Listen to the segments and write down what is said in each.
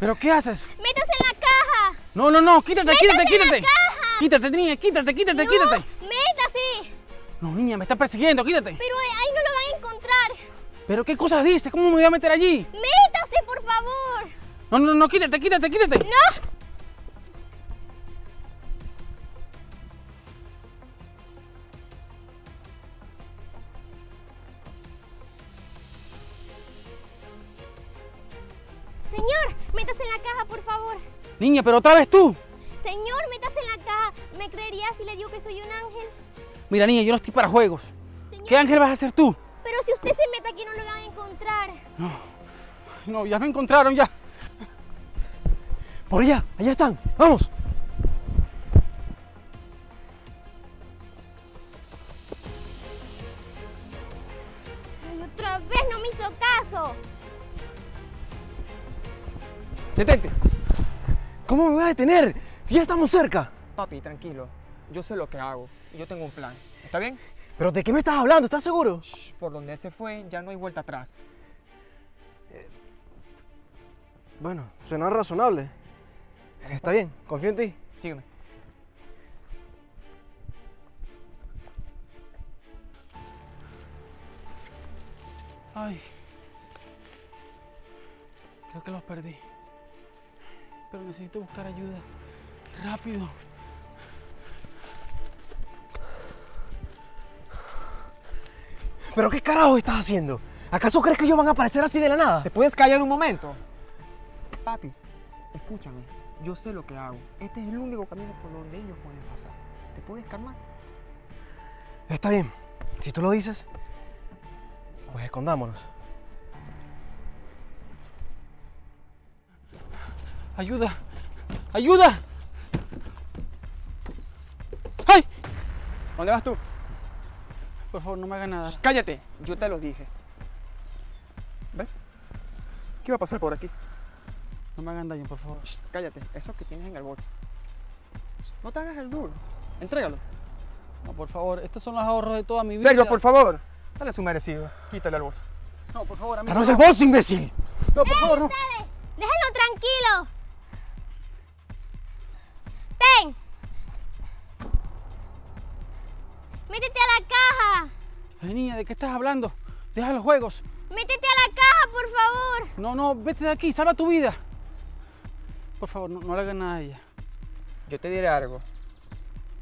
¿Pero qué haces? ¡Métase en la caja! No, no, no, quítate, ¡Métase quítate, en la quítate. caja! Quítate, niña, quítate, quítate, no, quítate. ¡Métase! No, niña, me está persiguiendo, quítate. Pero ahí no lo van a encontrar. ¿Pero qué cosas dices? ¿Cómo me voy a meter allí? ¡Métase, por favor! No, no, no, quítate, quítate, quítate. ¡No! Señor, métase en la caja, por favor. Niña, pero otra vez tú. Señor, métase en la caja. ¿Me creería si le digo que soy un ángel? Mira, niña, yo no estoy para juegos. Señor, ¿Qué ángel vas a ser tú? pero si usted se mete aquí no lo van a encontrar. No, ya me encontraron, ya. Por allá, allá están. Vamos. Detente. ¿Cómo me voy a detener? Si ya estamos cerca. Papi, tranquilo. Yo sé lo que hago. y Yo tengo un plan. ¿Está bien? ¿Pero de qué me estás hablando? ¿Estás seguro? Shh, por donde él se fue, ya no hay vuelta atrás. Bueno, suena razonable. Está bien, confío en ti. Sígueme. Ay. Creo que los perdí. Pero necesito buscar ayuda. Rápido. ¿Pero qué carajo estás haciendo? ¿Acaso crees que ellos van a aparecer así de la nada? ¿Te puedes callar un momento? Papi, escúchame. Yo sé lo que hago. Este es el único camino por donde ellos pueden pasar. ¿Te puedes calmar? Está bien. Si tú lo dices, pues escondámonos. Ayuda. Ayuda. ¡Ay! ¿Dónde vas tú? Por favor, no me haga nada. Cállate. Yo te lo dije. ¿Ves? ¿Qué va a pasar por aquí? No me hagan daño, por favor. Shh, cállate. Eso que tienes en el bolso. No te hagas el duro. Entrégalo. No, por favor. Estos son los ahorros de toda mi vida. Pedro, por favor. Dale su merecido. Quítale el bolso. No, por favor, amigo. ¡Danos el bolso, imbécil! No, por favor, no. Dale, déjalo tranquilo. Métete a la caja. Ay, niña, ¿de qué estás hablando? Deja los juegos. Métete a la caja, por favor. No, no, vete de aquí, salva tu vida. Por favor, no, no le hagas nada a ella. Yo te diré algo.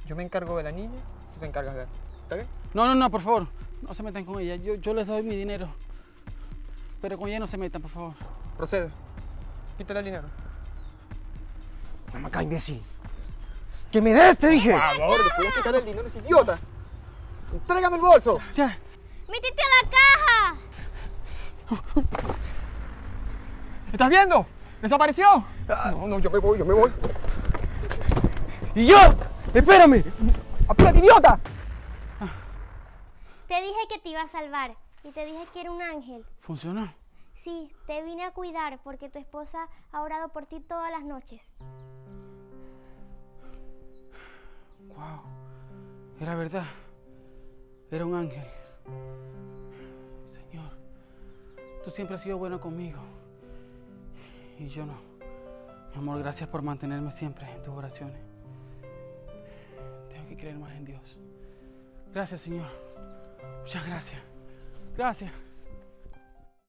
Yo me encargo de la niña, tú te encargas de él. ¿Está bien? No, no, no, por favor. No se metan con ella. Yo, yo les doy mi dinero. Pero con ella no se metan, por favor. Procede. Quítale el dinero. Llama acá, imbécil. ¡Que me des, te dije! Por favor, le puedes quitar el dinero, es idiota. Entrégame el bolso. Ya. Métete a la caja. ¿Estás viendo? ¿Desapareció? No, no, yo me voy, yo me voy. ¡Y yo! ¡Espérame! ¡Apúrate, idiota! Te dije que te iba a salvar y te dije que era un ángel. ¿Funcionó? Sí, te vine a cuidar porque tu esposa ha orado por ti todas las noches. Wow. Era verdad. Era un ángel. Señor, tú siempre has sido bueno conmigo. Y yo no. Mi amor, gracias por mantenerme siempre en tus oraciones. Tengo que creer más en Dios. Gracias, Señor. Muchas gracias. Gracias.